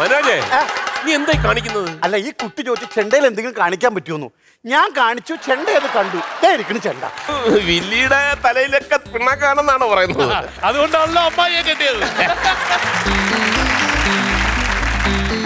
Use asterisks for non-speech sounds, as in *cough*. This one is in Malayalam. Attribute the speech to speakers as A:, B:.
A: മനോജേ നീ എന്തായി കാണിക്കുന്നത്?
B: അല്ല ഈ കുട്ടി ചോദിച്ചു ചെണ്ടയിൽ എന്തെങ്കിലും കാണിക്കാൻ പറ്റുമെന്നു? ഞാൻ കാണിച്ചു ചെണ്ട അത് കണ്ടു? ദേ ഇരിക്കണ ചെണ്ട.
A: വില്ലിയുടെ തലയിലൊക്കെ പിണ്ണാക്കാണെന്നാണ് പറയുന്നത്.
C: അതുകൊണ്ടാണല്ലോ അമ്മായിയെ കെട്ടിയത്. *laughs*